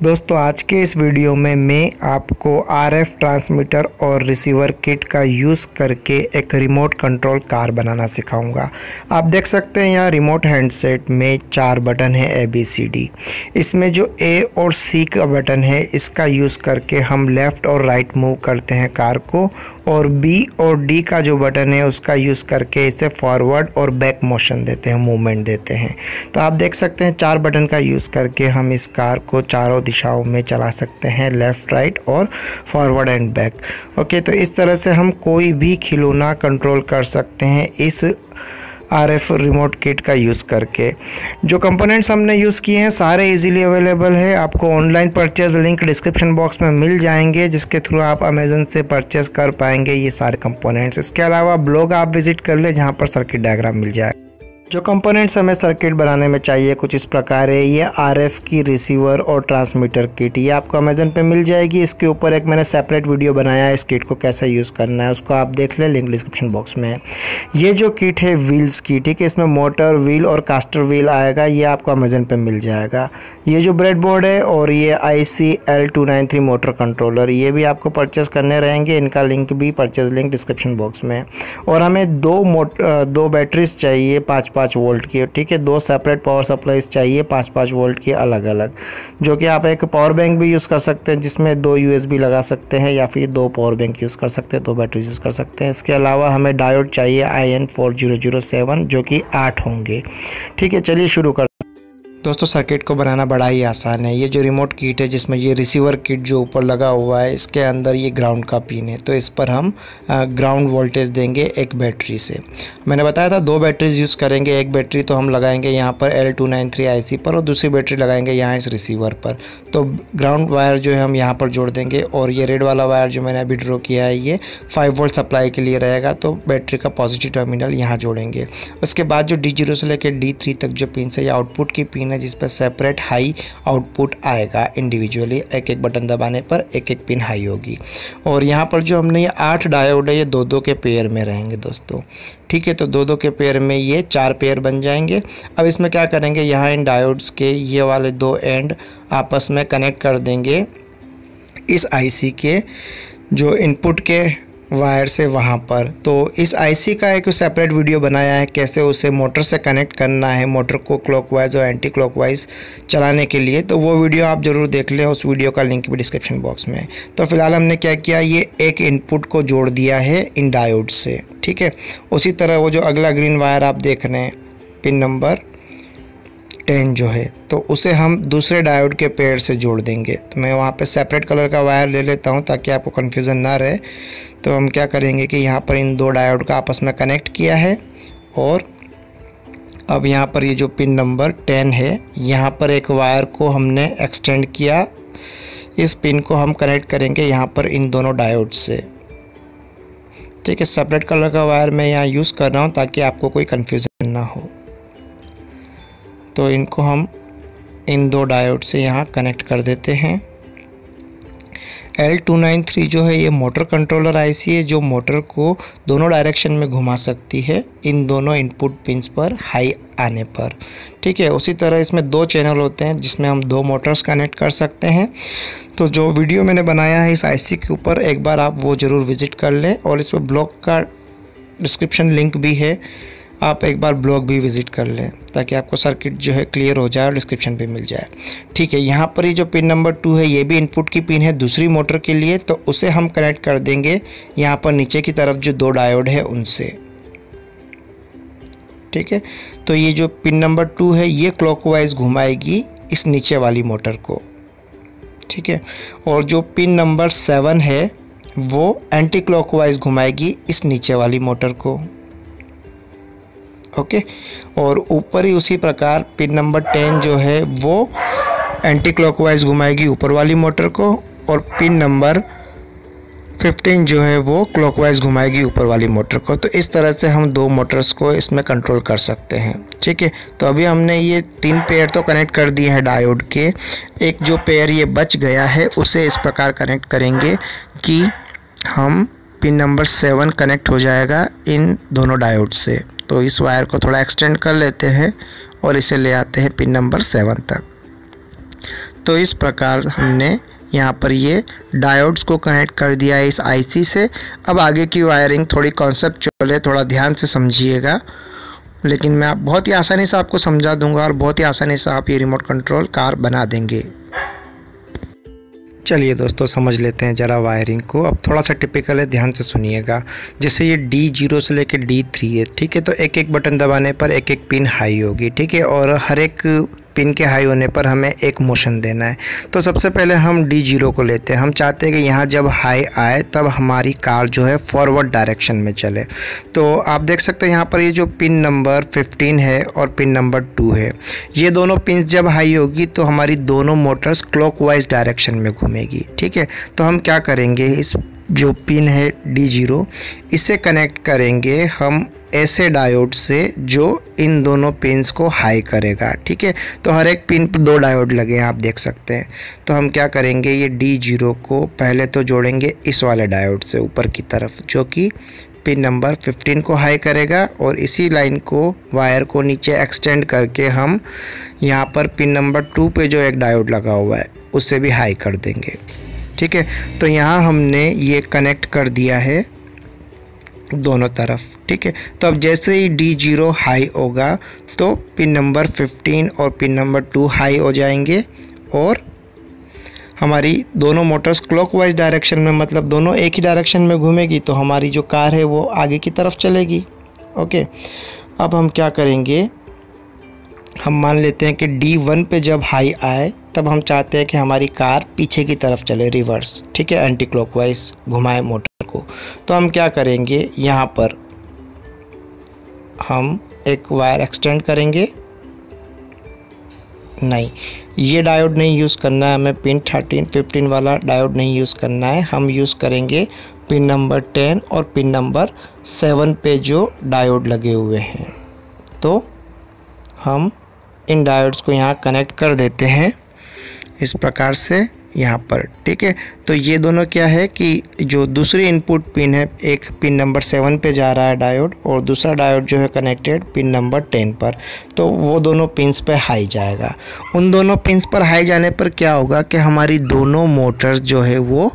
दोस्तों, आज के इस वीडियो में मैं आपको आरएफ ट्रांसमीटर और रिसीवर किट का यूज़ करके एक रिमोट कंट्रोल कार बनाना सिखाऊँगा। आप देख सकते हैं यहाँ रिमोट हैंडसेट में चार बटन है ए बी सी डी इसमें जो ए और सी का बटन है, इसका यूज़ करके हम लेफ़्ट और राइट मूव करते हैं कार को और बी और डी का जो बटन है, उसका यूज़ करके इसे फॉरवर्ड और बैक मोशन देते हैं, मूवमेंट देते हैं। तो आप देख सकते हैं, चार बटन का यूज़ करके हम इस कार को चारों दिशाओं में चला सकते हैं लेफ़्ट राइट और फॉरवर्ड एंड बैक ओके तो इस तरह से हम कोई भी खिलौना कंट्रोल कर सकते हैं इस आर एफ़ रिमोट किट का यूज़ करके। जो कंपोनेंट्स हमने यूज़ किए हैं, सारे इजीली अवेलेबल है। आपको online purchase link description box में मिल जाएँगे, जिसके थ्रू आप अमेजन से परचेज कर पाएँगे ये सारे कंपोनेंट्स इसके अलावा ब्लॉग आप विज़िट कर ले, जहाँ पर सर्किट डायग्राम मिल जाए। जो कंपोनेंट्स हमें सर्किट बनाने में चाहिए, कुछ इस प्रकार है। ये आरएफ की रिसीवर और ट्रांसमीटर किट ये आपको अमेजन पे मिल जाएगी। इसके ऊपर एक मैंने सेपरेट वीडियो बनाया है। इस किट को कैसे यूज़ करना है, उसको आप देख लें। लिंक डिस्क्रिप्शन बॉक्स में है। ये जो किट है व्हील्स की, ठीक है? इसमें मोटर व्हील और कास्टर व्हील आएगा। ये आपको अमेजन पर मिल जाएगा। ये जो ब्रेड बोर्ड है और ये I C L two nine three motor controller ये भी आपको परचेज़ करने रहेंगे। इनका लिंक भी परचेज़ लिंक डिस्क्रिप्शन बॉक्स में है। और हमें दो मोट दो बैटरीज चाहिए, पाँच पाँच वोल्ट की, ठीक है? दो सेपरेट पावर सप्लाईज चाहिए पाँच पाँच वोल्ट की अलग अलग जो कि आप एक पावर बैंक भी यूज़ कर सकते हैं, जिसमें दो यूएसबी लगा सकते हैं, या फिर दो पावर बैंक यूज़ कर सकते हैं, दो बैटरी यूज़ कर सकते हैं। इसके अलावा हमें डायोड चाहिए I N four zero zero seven जो कि आठ होंगे। ठीक है, चलिए शुरू कर दोस्तों सर्किट को बनाना बड़ा ही आसान है। ये जो रिमोट किट है, जिसमें ये रिसीवर किट जो ऊपर लगा हुआ है, इसके अंदर ये ग्राउंड का पिन है। तो इस पर हम ग्राउंड वोल्टेज देंगे एक बैटरी से। मैंने बताया था, दो बैटरीज यूज़ करेंगे, एक बैटरी तो हम लगाएँगे यहाँ पर L two nine three I C पर और दूसरी बैटरी लगाएँगे यहाँ इस रिसीवर पर। तो ग्राउंड वायर जो है, हम यहाँ पर जोड़ देंगे और ये रेड वाला वायर जो मैंने अभी ड्रॉ किया है, ये फाइव वोल्ट सप्लाई के लिए रहेगा। तो बैटरी का पॉजिटिव टर्मिनल यहाँ जोड़ेंगे। उसके बाद जो डी ज़ीरो से लेकर डी थ्री तक जो पिन है, या आउटपुट की पिन है जिस पर सेपरेट हाई आउटपुट आएगा इंडिविजुअली एक एक बटन दबाने पर एक एक पिन हाई होगी। और यहाँ पर जो हमने ये आठ डायोड है, ये दो दो के पेयर में रहेंगे दोस्तों। ठीक है तो दो दो के पेयर में ये चार पेयर बन जाएँगे। अब इसमें क्या करेंगे, यहाँ इन डायोड्स के ये वाले दो एंड आपस में कनेक्ट कर देंगे। इस आईसी के जो इनपुट के वायर से वहाँ पर। तो इस आईसी का एक सेपरेट वीडियो बनाया है, कैसे उसे मोटर से कनेक्ट करना है मोटर को क्लॉकवाइज और एंटी क्लॉकवाइज चलाने के लिए। तो वो वीडियो आप ज़रूर देख लें, उस वीडियो का लिंक भी डिस्क्रिप्शन बॉक्स में है। तो फ़िलहाल हमने क्या किया, ये एक इनपुट को जोड़ दिया है इन डायोड से, ठीक है? उसी तरह वो जो अगला ग्रीन वायर आप देख रहे हैं पिन नंबर टेन जो है तो उसे हम दूसरे डायोड के पेड़ से जोड़ देंगे। तो मैं वहाँ पे सेपरेट कलर का वायर ले लेता हूँ, ताकि आपको कन्फ्यूज़न ना रहे। तो हम क्या करेंगे कि यहाँ पर इन दो डायोड का आपस में कनेक्ट किया है और अब यहाँ पर ये जो पिन नंबर टेन है, यहाँ पर एक वायर को हमने एक्सटेंड किया। इस पिन को हम कनेक्ट करेंगे यहाँ पर इन दोनों डायोड से। ठीक है सेपरेट कलर का वायर मैं यहाँ यूज़ कर रहा हूँ ताकि आपको कोई कन्फ्यूज़न ना हो। तो इनको हम इन दो डायोड से यहाँ कनेक्ट कर देते हैं। एल टू नाइन थ्री जो है ये मोटर कंट्रोलर आईसी है जो मोटर को दोनों डायरेक्शन में घुमा सकती है, इन दोनों इनपुट पिंस पर हाई आने पर। ठीक है, उसी तरह इसमें दो चैनल होते हैं जिसमें हम दो मोटर्स कनेक्ट कर सकते हैं। तो जो वीडियो मैंने बनाया है इस आईसी के ऊपर, एक बार आप वो ज़रूर विज़िट कर लें और इसमें ब्लॉग का डिस्क्रिप्शन लिंक भी है। आप एक बार ब्लॉग भी विज़िट कर लें, ताकि आपको सर्किट जो है क्लियर हो जाए और डिस्क्रिप्शन पे मिल जाए। ठीक है, यहाँ पर ये जो पिन नंबर टू है, ये भी इनपुट की पिन है दूसरी मोटर के लिए तो उसे हम कनेक्ट कर देंगे यहाँ पर नीचे की तरफ़ जो दो डायोड है उनसे। ठीक है तो ये जो पिन नंबर टू है, ये क्लॉकवाइज घुमाएगी इस नीचे वाली मोटर को। ठीक है, और जो पिन नंबर सेवन है, वो एंटी क्लॉकवाइज घुमाएगी इस नीचे वाली मोटर को। ओके? और ऊपर ही उसी प्रकार पिन नंबर टेन जो है वो एंटी क्लॉकवाइज घुमाएगी ऊपर वाली मोटर को और पिन नंबर 15 जो है वो क्लॉकवाइज घुमाएगी ऊपर वाली मोटर को। तो इस तरह से हम दो मोटर्स को इसमें कंट्रोल कर सकते हैं। ठीक है? तो अभी हमने ये तीन पेयर तो कनेक्ट कर दिए हैं डायोड के। एक जो पेयर ये बच गया है, उसे इस प्रकार कनेक्ट करेंगे कि हम पिन नंबर सेवन कनेक्ट हो जाएगा इन दोनों डायोड से। तो इस वायर को थोड़ा एक्सटेंड कर लेते हैं और इसे ले आते हैं पिन नंबर सेवन तक। तो इस प्रकार हमने यहाँ पर ये डायोड्स को कनेक्ट कर दिया है इस आईसी से। अब आगे की वायरिंग थोड़ी कॉन्सेप्चुअल है, थोड़ा ध्यान से समझिएगा। लेकिन मैं आप बहुत ही आसानी से आपको समझा दूँगा और बहुत ही आसानी से आप ये रिमोट कंट्रोल कार बना देंगे। चलिए दोस्तों, समझ लेते हैं ज़रा वायरिंग को। अब थोड़ा सा टिपिकल है, ध्यान से सुनिएगा। जैसे ये डी ज़ीरो से लेकर डी थ्री है, ठीक है? तो एक एक बटन दबाने पर एक एक पिन हाई होगी, ठीक है? और हर एक पिन के हाई होने पर हमें एक मोशन देना है। तो सबसे पहले हम डी ज़ीरो को लेते हैं। हम चाहते हैं कि यहाँ जब हाई आए, तब हमारी कार जो है फॉरवर्ड डायरेक्शन में चले। तो आप देख सकते हैं यहाँ पर ये जो पिन नंबर 15 है और पिन नंबर 2 है, ये दोनों पिन जब हाई होगी तो हमारी दोनों मोटर्स क्लॉकवाइज डायरेक्शन में घूमेगी। ठीक है? तो हम क्या करेंगे? इस जो पिन है डी ज़ीरो इसे कनेक्ट करेंगे हम ऐसे डायोड से जो इन दोनों पिंस को हाई करेगा, ठीक है? तो हर एक पिन पर दो डायोड लगे हैं, आप देख सकते हैं। तो हम क्या करेंगे, ये डी ज़ीरो को पहले तो जोड़ेंगे इस वाले डायोड से ऊपर की तरफ़, जो कि पिन नंबर 15 को हाई करेगा और इसी लाइन को वायर को नीचे एक्सटेंड करके हम यहाँ पर पिन नंबर टू पे जो एक डायोड लगा हुआ है, उससे भी हाई कर देंगे। ठीक है? तो यहाँ हमने ये कनेक्ट कर दिया है दोनों तरफ़, ठीक है? तो अब जैसे ही डी ज़ीरो हाई होगा तो पिन नंबर 15 और पिन नंबर 2 हाई हो जाएँगे और हमारी दोनों मोटर्स क्लॉकवाइज डायरेक्शन में मतलब दोनों एक ही डायरेक्शन में घूमेगी तो हमारी जो कार है वो आगे की तरफ़ चलेगी ओके अब हम क्या करेंगे? हम मान लेते हैं कि डी वन पे जब हाई आए तब हम चाहते हैं कि हमारी कार पीछे की तरफ़ चले रिवर्स ठीक है एंटी क्लॉकवाइज घुमाए मोटर को। तो हम क्या करेंगे, यहाँ पर हम एक वायर एक्सटेंड करेंगे। नहीं, ये डायोड नहीं यूज़ करना है, हमें पिन थर्टीन फिफ्टीन वाला डायोड नहीं यूज़ करना है। हम यूज़ करेंगे पिन नंबर टेन और पिन नंबर सेवन पे जो डायोड लगे हुए हैं। तो हम इन डायोड्स को यहाँ कनेक्ट कर देते हैं। इस प्रकार से यहाँ पर ठीक है? तो ये दोनों क्या है कि जो दूसरी इनपुट पिन है, एक पिन नंबर सेवन पे जा रहा है डायोड और दूसरा डायोड जो है कनेक्टेड पिन नंबर टेन पर। तो वो दोनों पिंस पे हाई जाएगा। उन दोनों पिंस पर हाई जाने पर क्या होगा कि हमारी दोनों मोटर्स जो है वो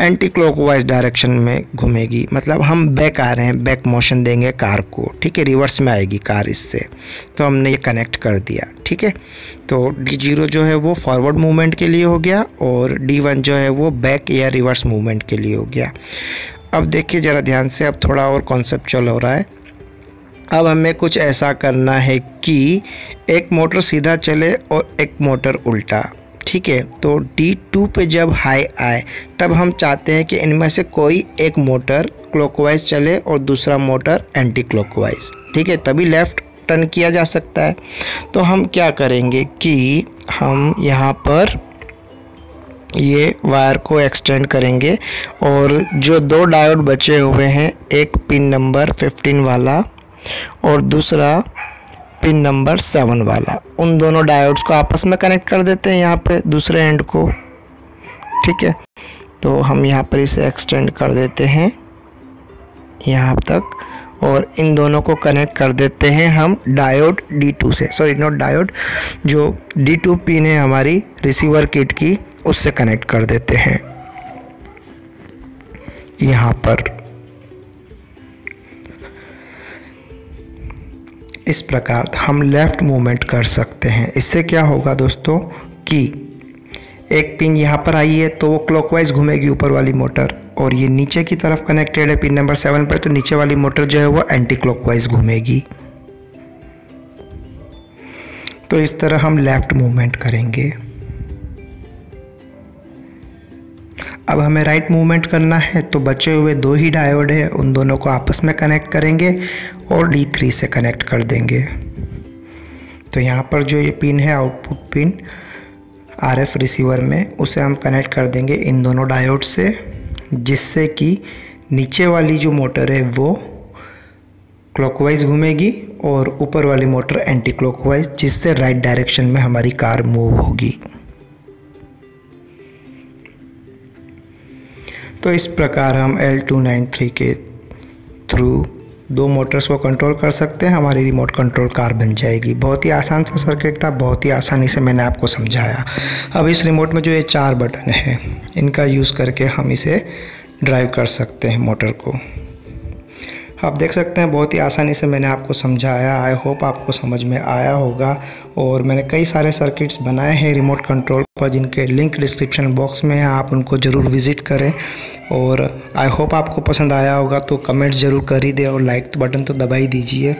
एंटी क्लॉकवाइज डायरेक्शन में घूमेगी। मतलब हम बैक आ रहे हैं बैक मोशन देंगे कार को। ठीक है रिवर्स में आएगी कार इससे। तो हमने ये कनेक्ट कर दिया। ठीक है? तो डी ज़ीरो जो है वो फॉरवर्ड मूवमेंट के लिए हो गया और डी वन जो है वो बैक या रिवर्स मूवमेंट के लिए हो गया। अब देखिए ज़रा ध्यान से, अब थोड़ा और कॉन्सेप्चुअल हो रहा है। अब हमें कुछ ऐसा करना है कि एक मोटर सीधा चले और एक मोटर उल्टा, ठीक है? तो D2 पे जब हाई आए, तब हम चाहते हैं कि इनमें से कोई एक मोटर क्लॉकवाइज चले और दूसरा मोटर एंटी क्लॉकवाइज ठीक है? तभी लेफ़्ट टर्न किया जा सकता है। तो हम क्या करेंगे कि हम यहाँ पर ये वायर को एक्सटेंड करेंगे और जो दो डायोड बचे हुए हैं, एक पिन नंबर 15 वाला और दूसरा पिन नंबर सेवन वाला। उन दोनों डायोड्स को आपस में कनेक्ट कर देते हैं यहाँ पे दूसरे एंड को। ठीक है? तो हम यहाँ पर इसे एक्सटेंड कर देते हैं, यहाँ तक। और इन दोनों को कनेक्ट कर देते हैं हम डायोड D2 से। सॉरी नॉट डायोड जो D2 पिन है हमारी रिसीवर किट की उससे कनेक्ट कर देते हैं। यहाँ पर इस प्रकार हम लेफ़्ट मूवमेंट कर सकते हैं। इससे क्या होगा दोस्तों कि एक पिन यहाँ पर आई है तो वो क्लॉकवाइज घूमेगी ऊपर वाली मोटर और ये नीचे की तरफ़ कनेक्टेड है। पिन नंबर सेवन पर तो नीचे वाली मोटर जो है वो एंटी क्लॉकवाइज घूमेगी। तो इस तरह हम लेफ़्ट मूवमेंट करेंगे। अब हमें राइट मूवमेंट करना है तो बचे हुए दो ही डायोड है, उन दोनों को आपस में कनेक्ट करेंगे और डी थ्री से कनेक्ट कर देंगे। तो यहाँ पर जो ये पिन है आउटपुट पिन आरएफ रिसीवर में, उसे हम कनेक्ट कर देंगे इन दोनों डायोड से, जिससे कि नीचे वाली जो मोटर है, वो क्लॉकवाइज घूमेगी और ऊपर वाली मोटर एंटी क्लॉकवाइज जिससे राइट डायरेक्शन में हमारी कार मूव होगी। तो इस प्रकार हम L293 के थ्रू दो मोटर्स को कंट्रोल कर सकते हैं। हमारी रिमोट कंट्रोल कार बन जाएगी। बहुत ही आसान सा सर्किट था, बहुत ही आसानी से मैंने आपको समझाया। अब इस रिमोट में जो ये चार बटन हैं, इनका यूज़ करके हम इसे ड्राइव कर सकते हैं मोटर को। आप देख सकते हैं, बहुत ही आसानी से मैंने आपको समझाया। आई होप आपको समझ में आया होगा। और मैंने कई सारे सर्किट्स बनाए हैं रिमोट कंट्रोल पर, जिनके लिंक डिस्क्रिप्शन बॉक्स में है, आप उनको ज़रूर विज़िट करें। और आई होप आपको पसंद आया होगा तो कमेंट्स ज़रूर कर ही दें और लाइक बटन तो दबा ही दीजिए।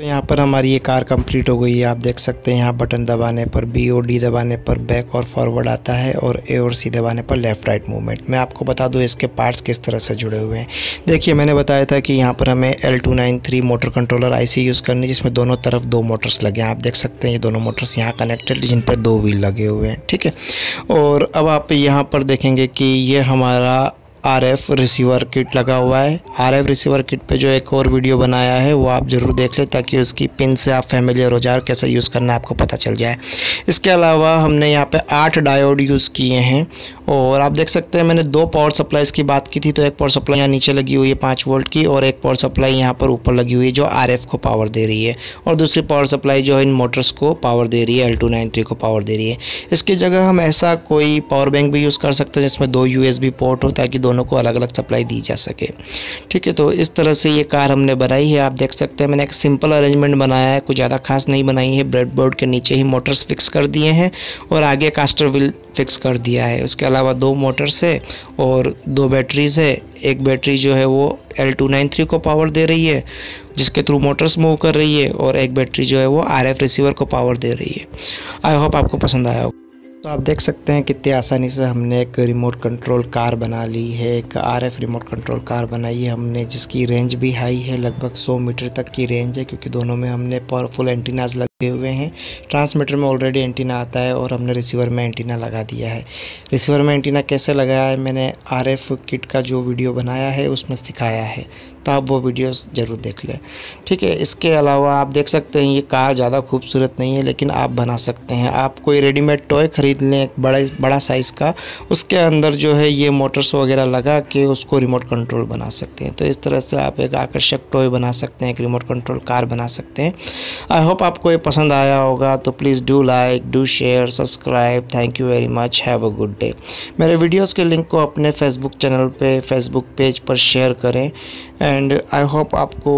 तो यहाँ पर हमारी ये कार कंप्लीट हो गई है। आप देख सकते हैं यहाँ बटन दबाने पर बी और डी दबाने पर बैक और फॉरवर्ड आता है और ए और सी दबाने पर लेफ़्ट राइट मूवमेंट मैं आपको बता दूँ इसके पार्ट्स किस तरह से जुड़े हुए हैं। देखिए, मैंने बताया था कि यहाँ पर हमें L two nine three motor controller IC use करनी जिसमें दोनों तरफ़ दो मोटर्स लगे हैं। आप देख सकते हैं ये दोनों मोटर्स यहाँ कनेक्टेड जिन पर दो व्हील लगे हुए हैं, ठीक है? और अब आप यहाँ पर देखेंगे कि ये हमारा आर एफ़ रिसीवर किट लगा हुआ है। आर एफ़ रिसीवर किट पे जो एक और वीडियो बनाया है, वो आप ज़रूर देख लें ताकि उसकी पिन से आप फैमिलियर हो जाए कैसे यूज़ करना आपको पता चल जाए। इसके अलावा हमने यहाँ पे आठ डायोड यूज़ किए हैं और आप देख सकते हैं, मैंने दो पावर सप्लाईज़ की बात की थी तो एक पावर सप्लाई यहाँ नीचे लगी हुई है पाँच वोल्ट की और एक पावर सप्लाई यहाँ पर ऊपर लगी हुई है जो आरएफ को पावर दे रही है। और दूसरी पावर सप्लाई जो है इन मोटर्स को पावर दे रही है एल को पावर दे रही है। इसकी जगह हम ऐसा कोई पावर बैंक भी यूज़ कर सकते हैं जिसमें दो यूएसबी पोर्ट हो ताकि दोनों को अलग अलग सप्लाई दी जा सके। ठीक है तो इस तरह से ये कार हमने बनाई है। आप देख सकते हैं, मैंने एक सिंपल अरेंजमेंट बनाया है, कुछ ज़्यादा खास नहीं बनाई है। ब्रेड बोर्ड के नीचे ही मोटर्स फिक्स कर दिए हैं और आगे कास्टर व्हील फिक्स कर दिया है। उसके अलावा दो मोटर्स है और दो बैटरीज़ है। एक बैटरी जो है वो एल टू नाइन थ्री को पावर दे रही है, जिसके थ्रू मोटर्स मूव कर रही है, और एक बैटरी जो है वो आर एफ़ रिसीवर को पावर दे रही है। आई होप आपको पसंद आया होगा। तो आप देख सकते हैं कितनी आसानी से हमने एक रिमोट कंट्रोल कार बना ली है, एक R F remote control car बनाई है हमने, जिसकी रेंज भी हाई है, लगभग 100 मीटर तक की रेंज है, क्योंकि दोनों में हमने पावरफुल एंटीनाज लगे हुए हैं। ट्रांसमीटर में ऑलरेडी एंटीना आता है और हमने रिसीवर में एंटीना लगा दिया है। रिसीवर में एंटीना कैसे लगाया है? मैंने आरएफ किट का जो वीडियो बनाया है, उसमें सिखाया है। तो आप वो वीडियो ज़रूर देख लें। ठीक है, इसके अलावा आप देख सकते हैं, ये कार ज़्यादा खूबसूरत नहीं है, लेकिन आप बना सकते हैं। आप कोई रेडीमेड टॉय ख़रीद लें, एक बड़ा बड़ा साइज़ का। उसके अंदर जो है, ये मोटर्स वगैरह लगा के उसको रिमोट कंट्रोल बना सकते हैं। तो इस तरह से आप एक आकर्षक टॉय बना सकते हैं, एक रिमोट कंट्रोल कार बना सकते हैं। आई होप आपको ये पसंद आया होगा तो please do like do share subscribe thank you very much have a good day मेरे वीडियोस के लिंक को अपने फेसबुक चैनल पे फेसबुक पेज पर शेयर करें. एंड आई होप आपको